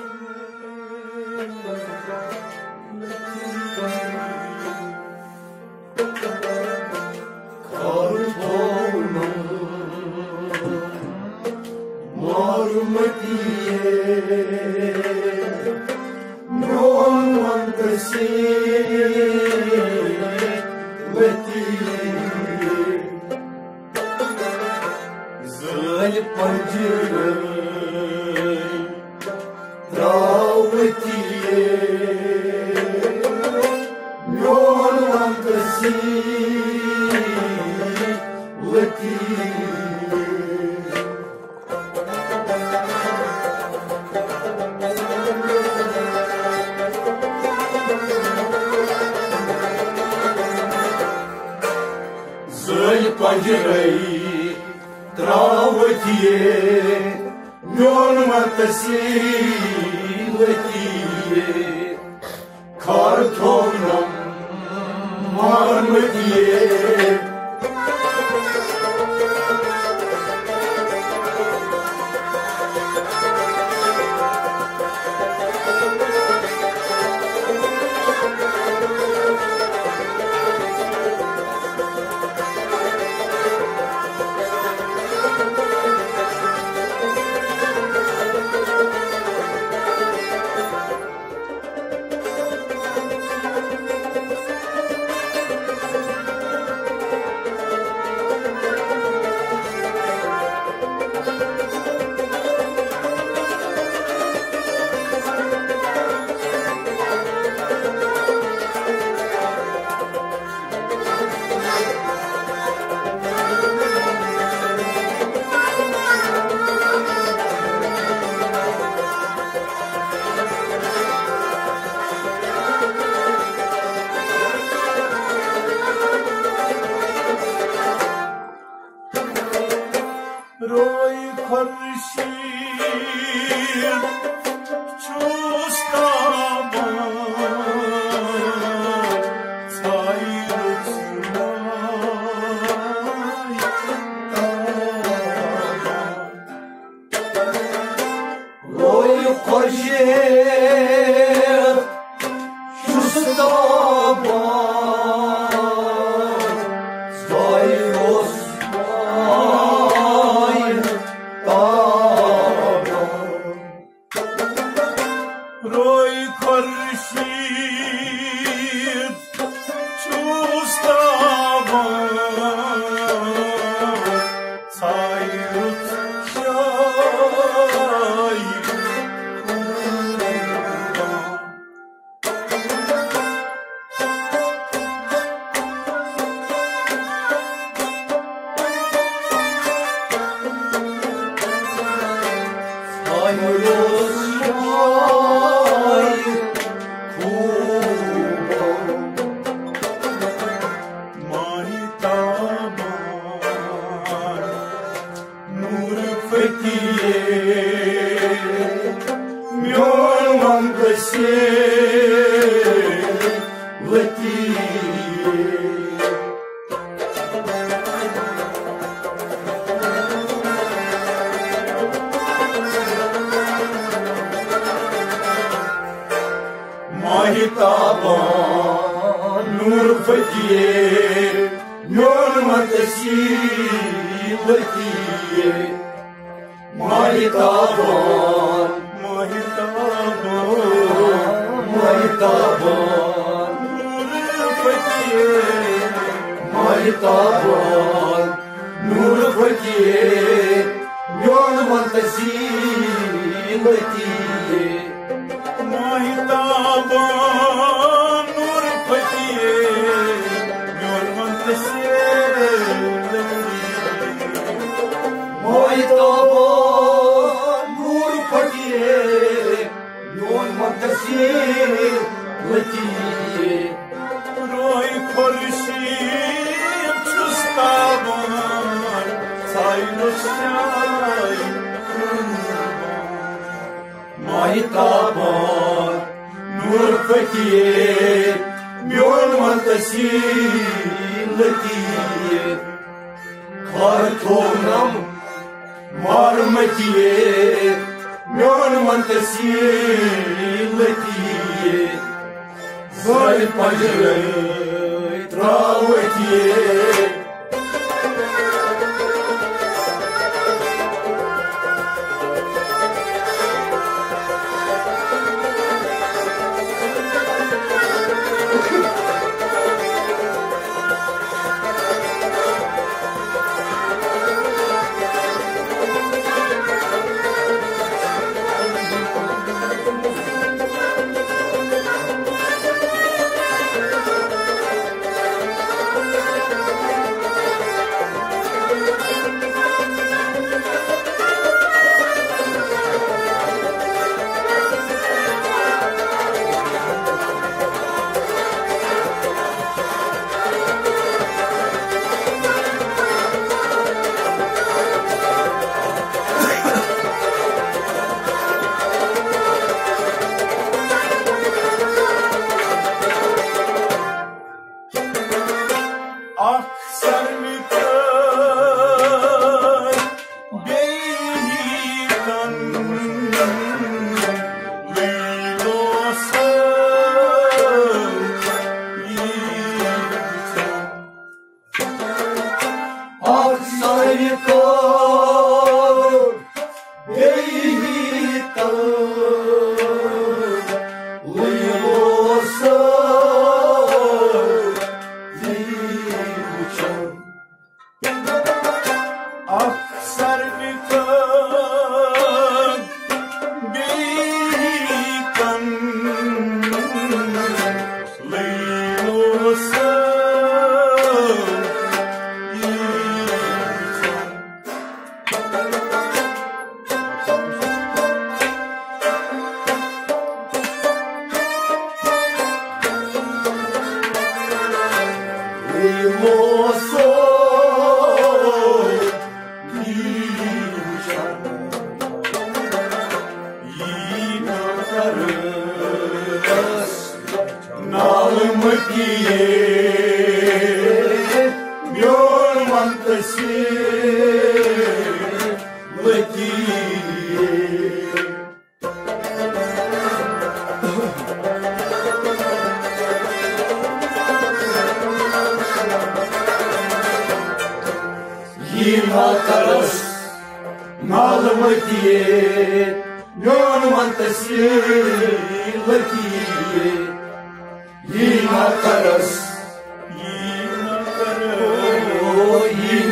the room. طابور بغرفتي بعلم الغسيل لطيف خارطونم مرمتي بعلم الغسيل لطيف زي الفجر تراوتي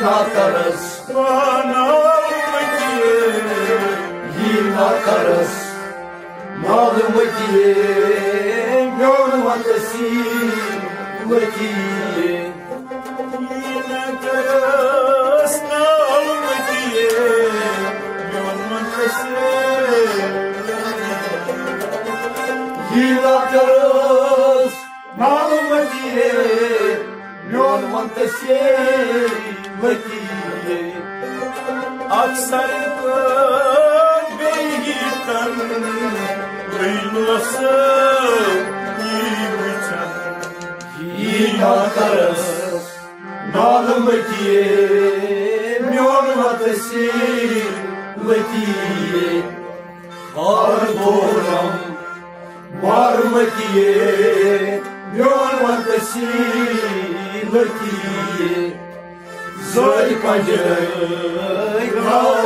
akarız. Yine akarız. Malımı diyeyim? Yoluma kesin Vakiyim Yine akarız Malımı diyeyim? Yoluma kesin Yine akarız. Malımı diyeyim? Yoluma kesin Medine Aksarıklar beytan Duyulması yürüten Yinakarız Bağımdaki Mürmatesi Medine Ardoram Var mı diye, yormak da silmek diye. Zoi pa je, rao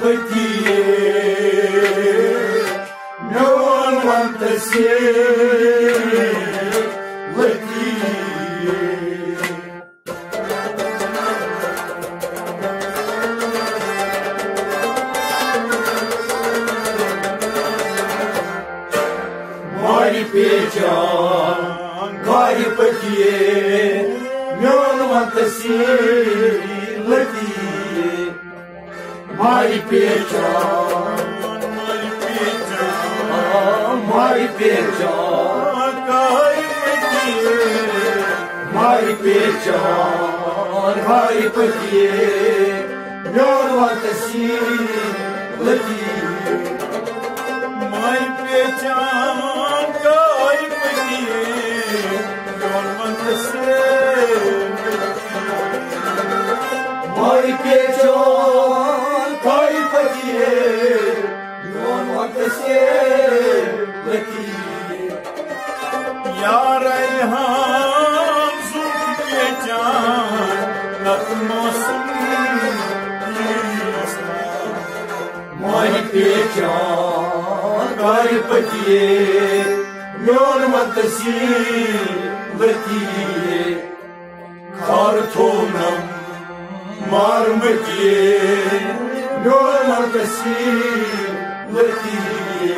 Păi بديه نور وتسير بديه ماي پہچان کوئی بديه نور وتسير ماي پہچان کوئی بديه نور وتسير بديه يا ريحان mekan garipatiye Myon mantasir batiye Kartonam marmatiye Myon mantasir batiye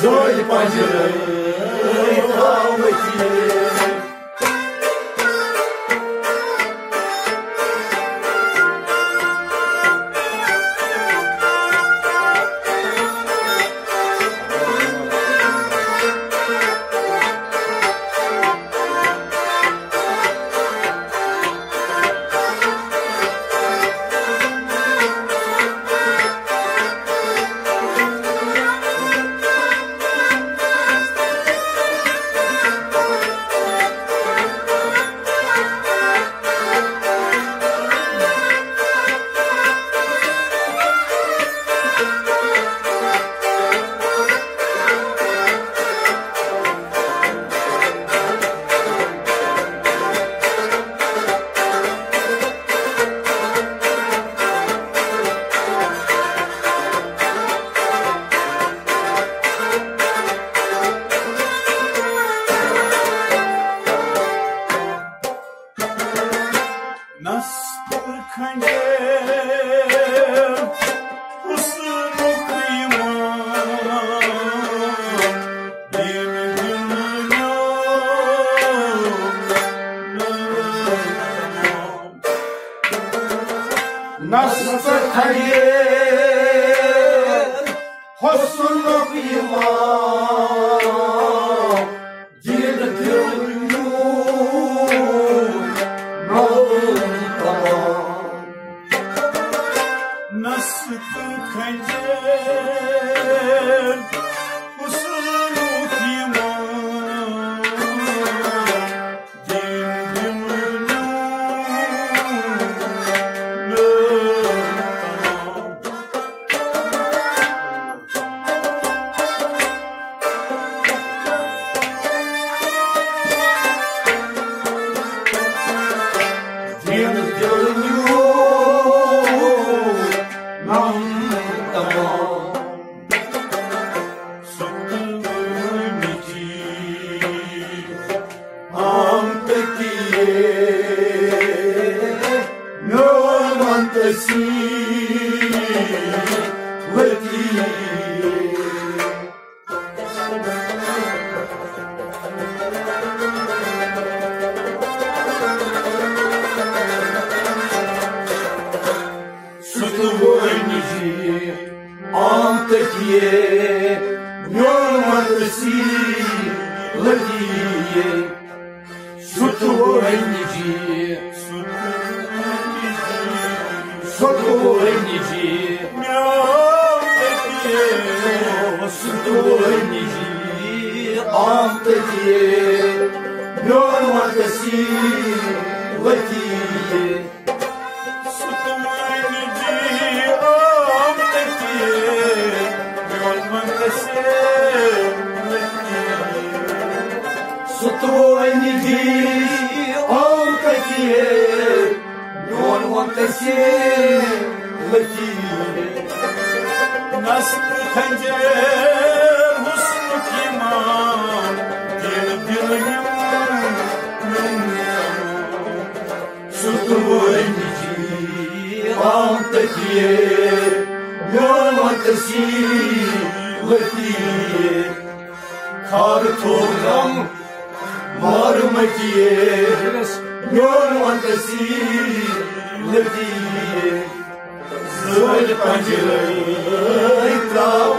Zoy pajray kavmatiye esirledi Nasıl tencer husnu kiman Dil dilim Сутвойники антахие Yolakasiyeti Kar toprağım var mı diye Yolakasiyeti Nădie, Să-l pagelăi, Tlau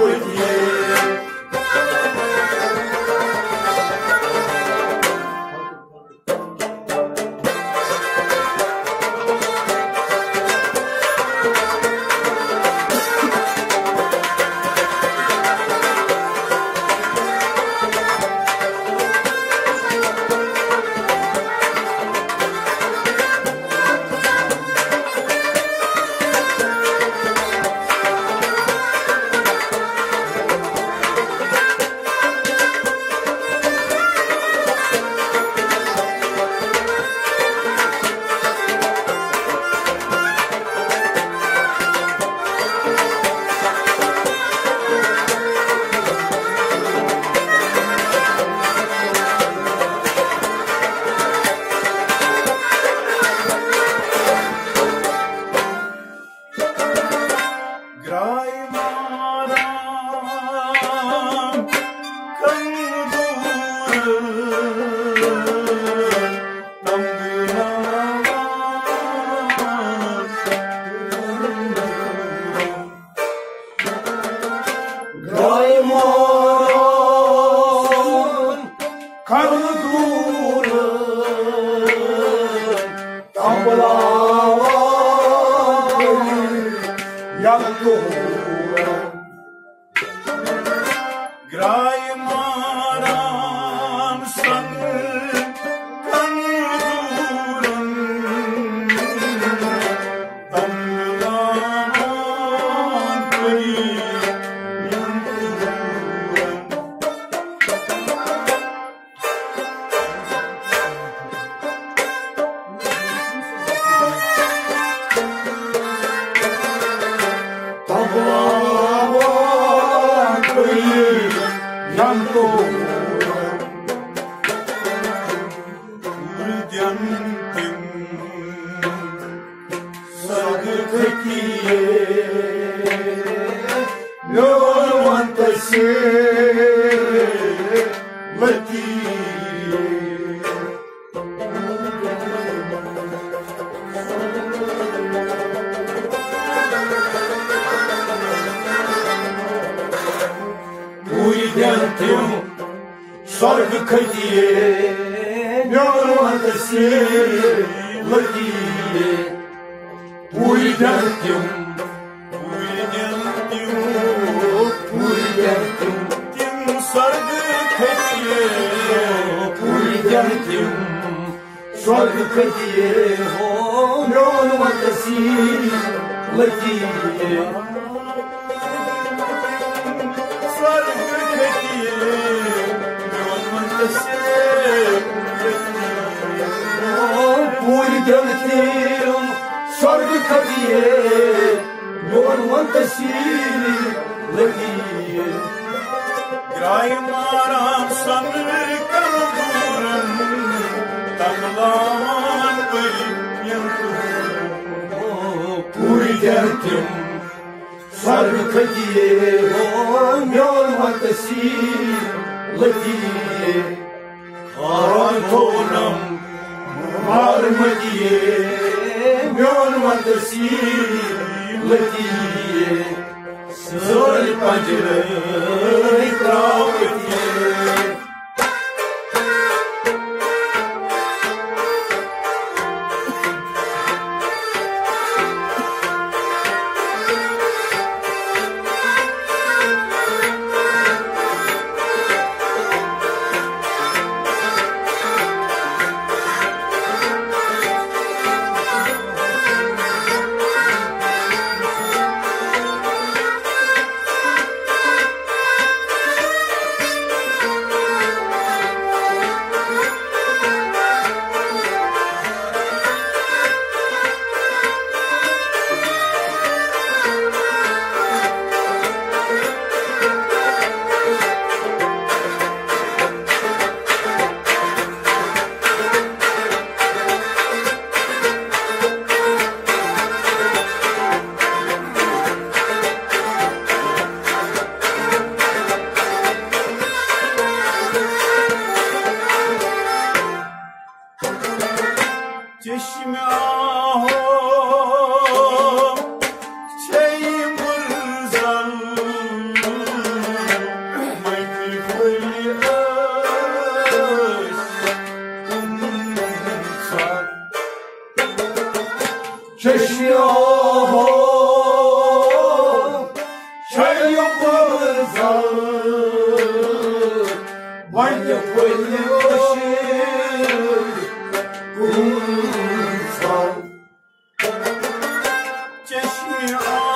hikmetiyle Уйдем ты, сорок кадет, мертвый diye Sargı kediye Yolmadası Boy geldi your own.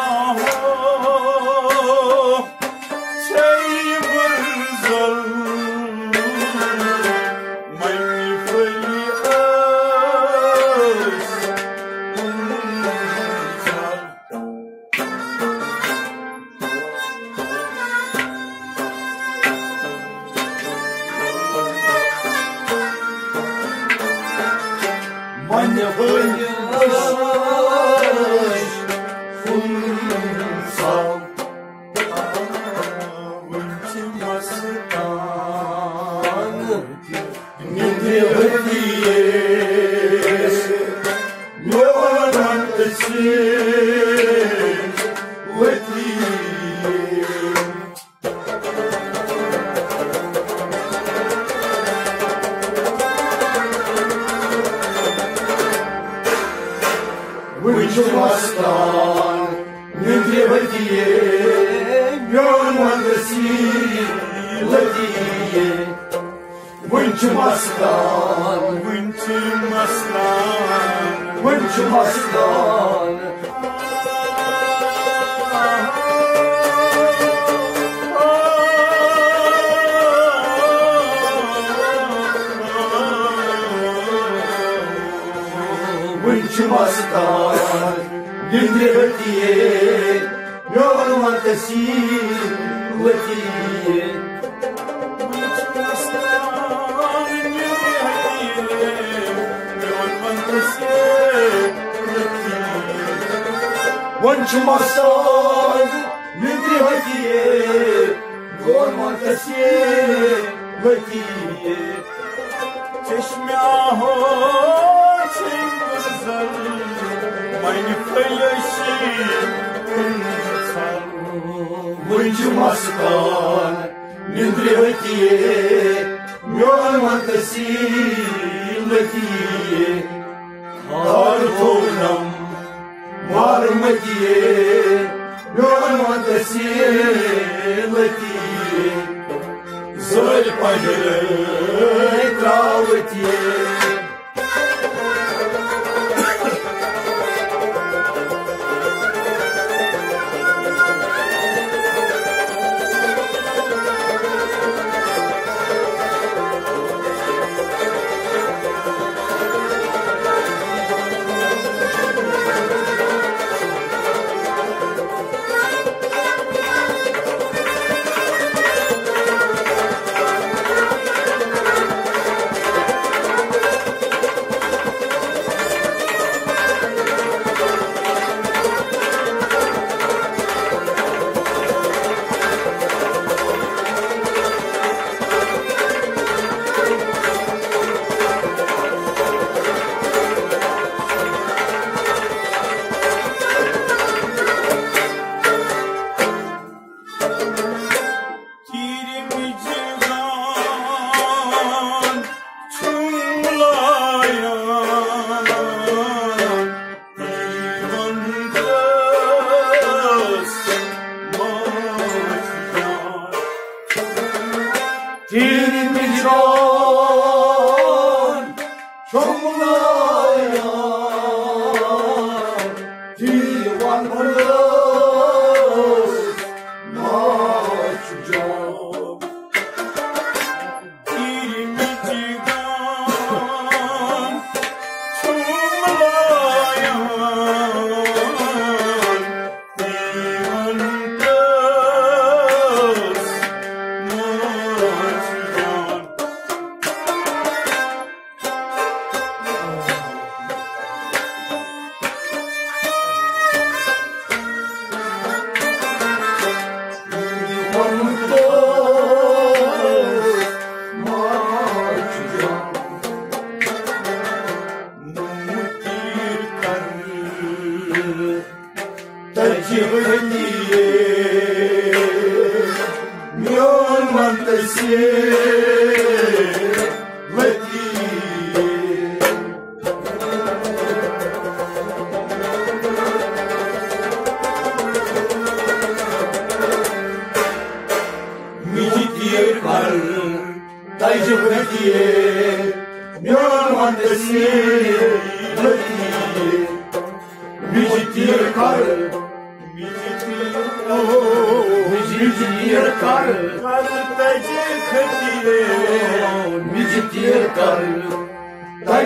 पंचमस्तान निद्र होती है गौर माता से होती है चश्मा हो çingizler Meine Feyeşi Bunca maskan Nindri hediye جبهتي يوم عند السير جبهتي بيجي يركر بيجي يركر قلب جبهتي بيجي يركر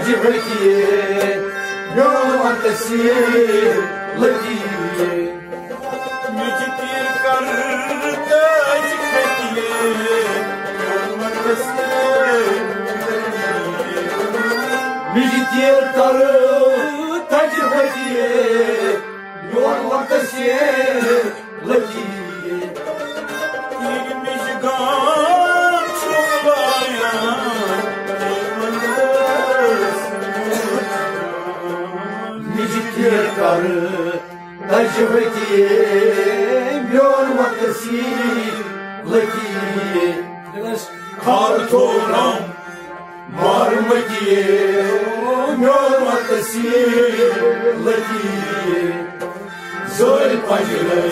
جبهتي يوم عند السير لدي بيجي يركر Bir git yer karı Popular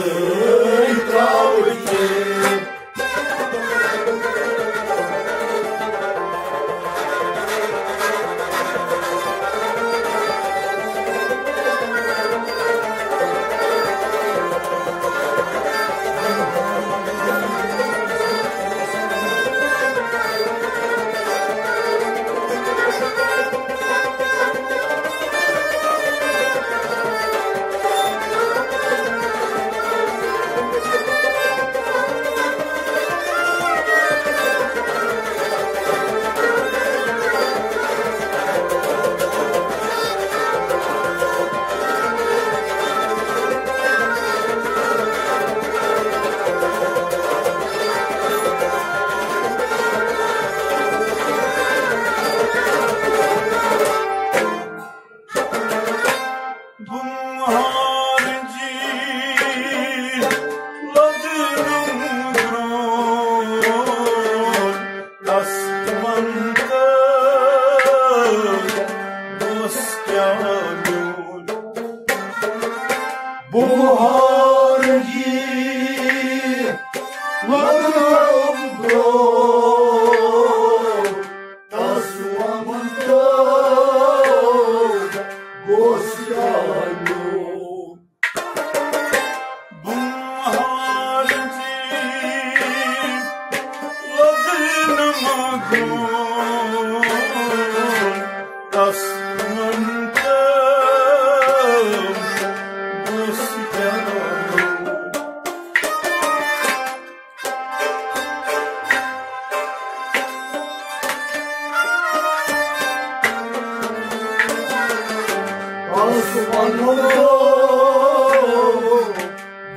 Osmanlı.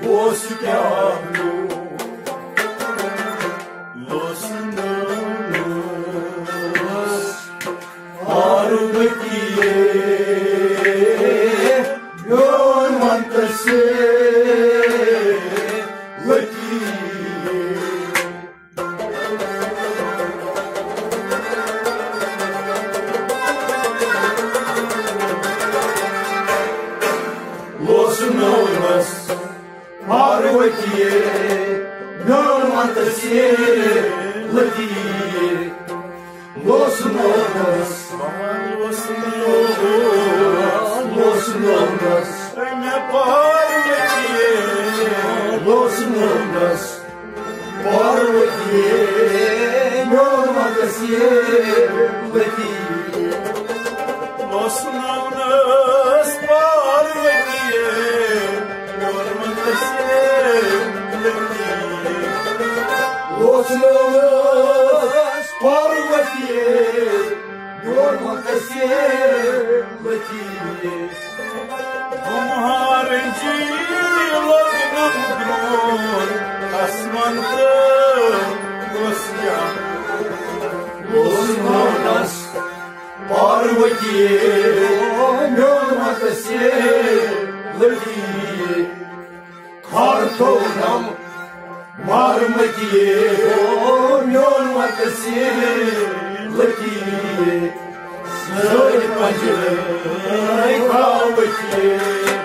Bozkağıt diye Kartonam var mı diye Olmadı sinirli diye Söyle bacım kaldı diye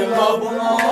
Sevda buna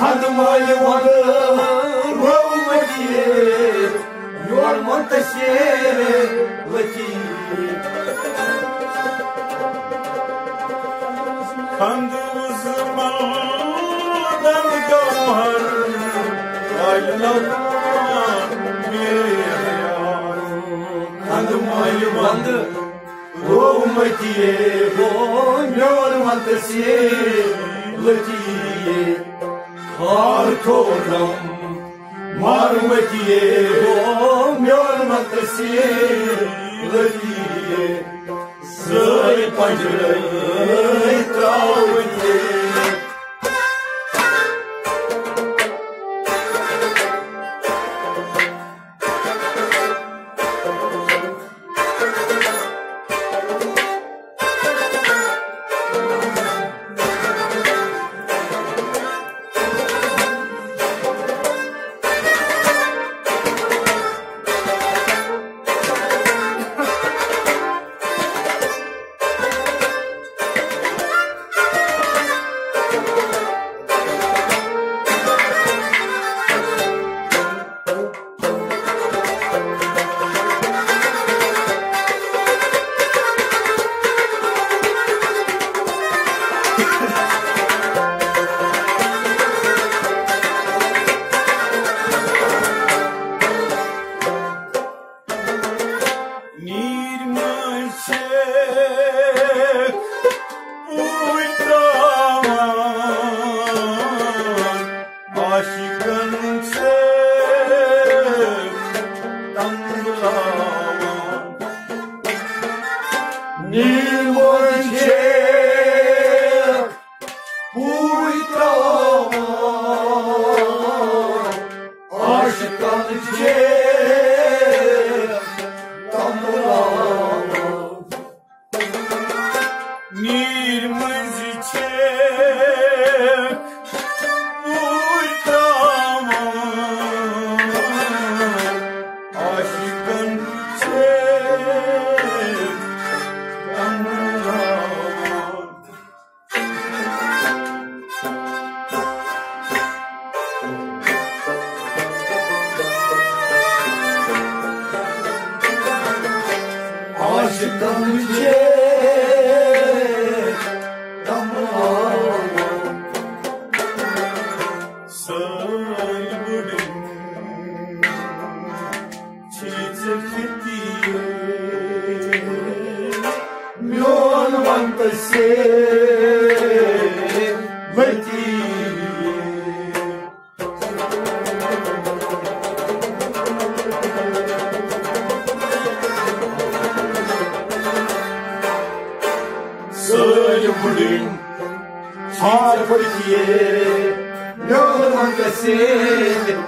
Hanım Ali Hanım No one can say.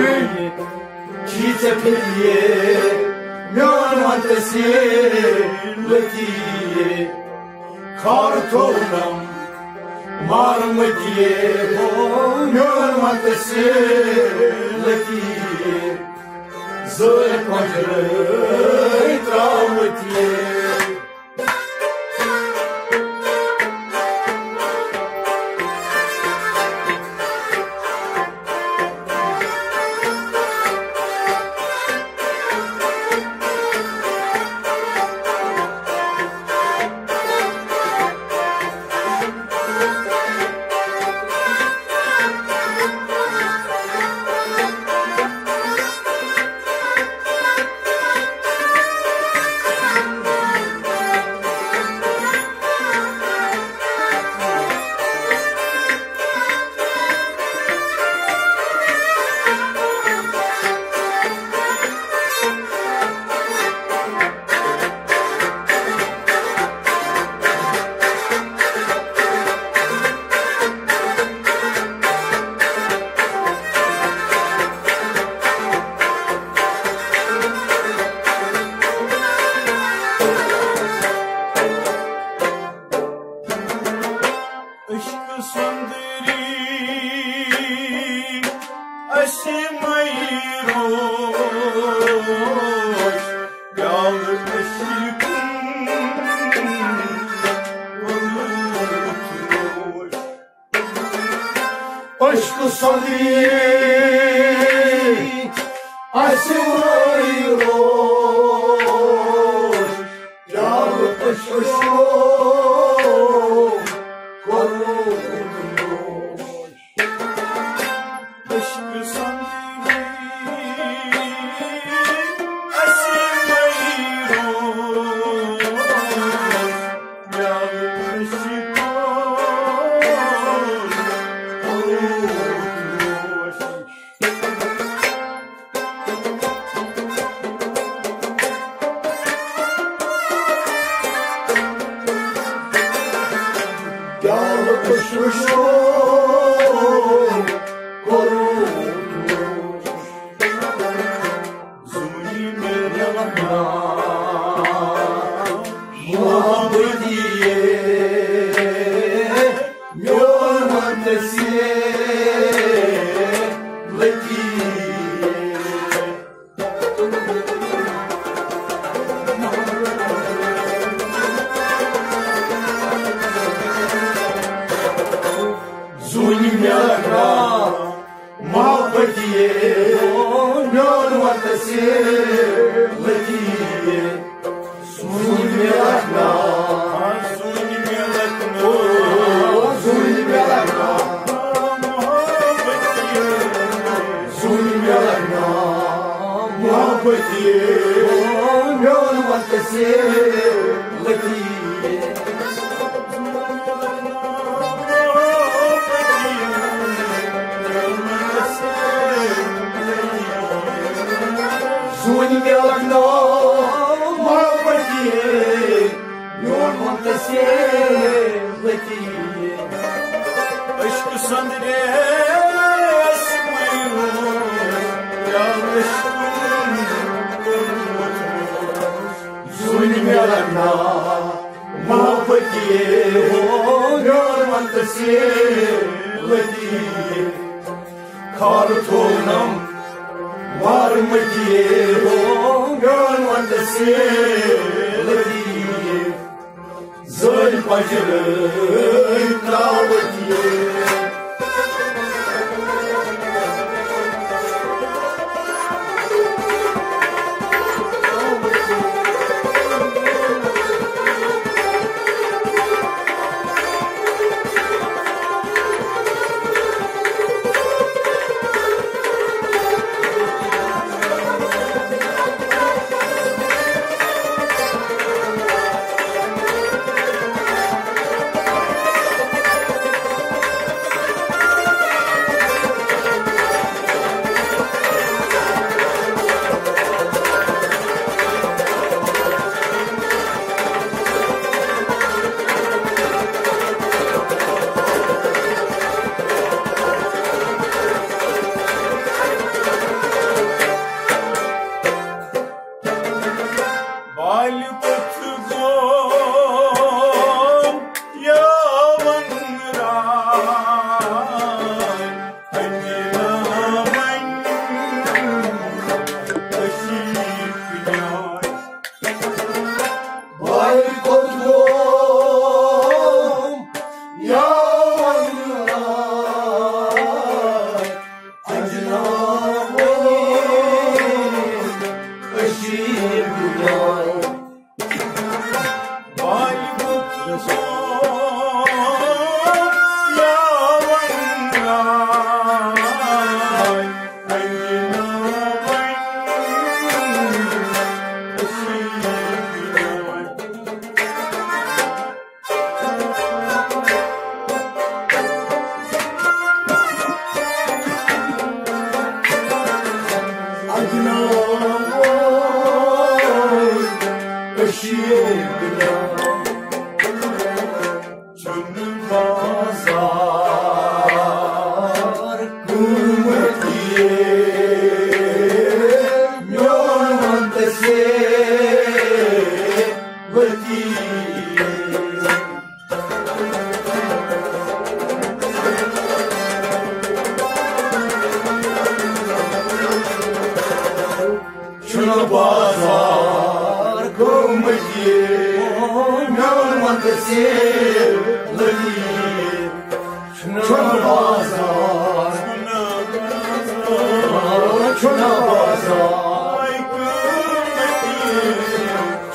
gül çiçekliye Nömatesi letiye Kartonam marmetiye Nömatesi letiye Zırh macerı travmetiye Kavatiye Aşkı sıkmıyor Yanlışın Zulüm yalanla Mahvetiye o görmantası Latiye Kartonam var mı diye o görmantası Latiye Zări pa jirë, ka vëtje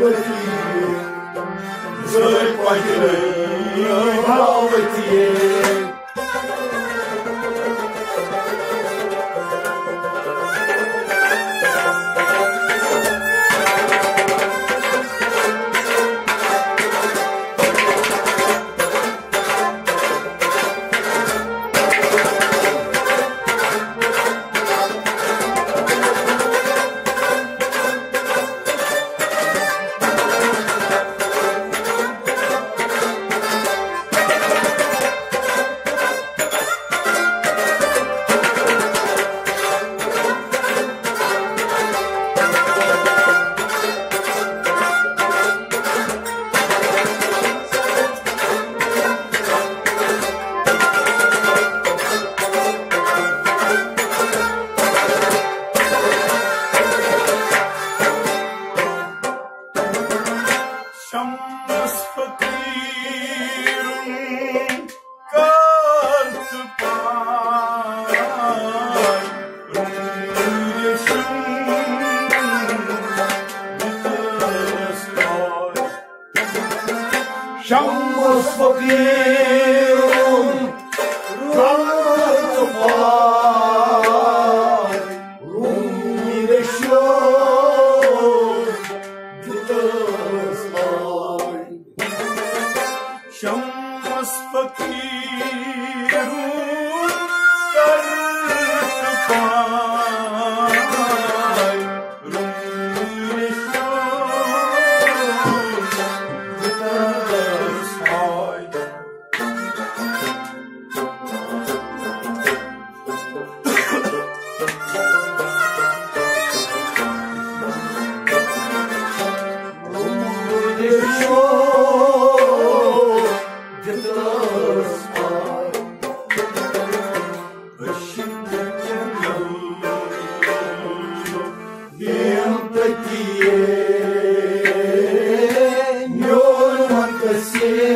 Good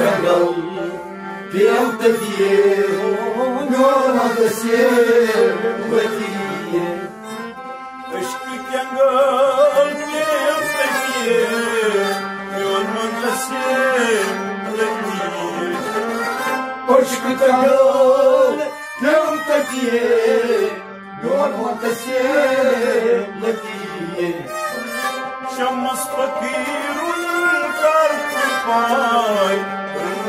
dragão Pianta que eu Não desceu aqui Mas que cangão Pianta que eu Não o aqui Mas que cangão Pianta que eu Não desceu aqui Chama-se para que pai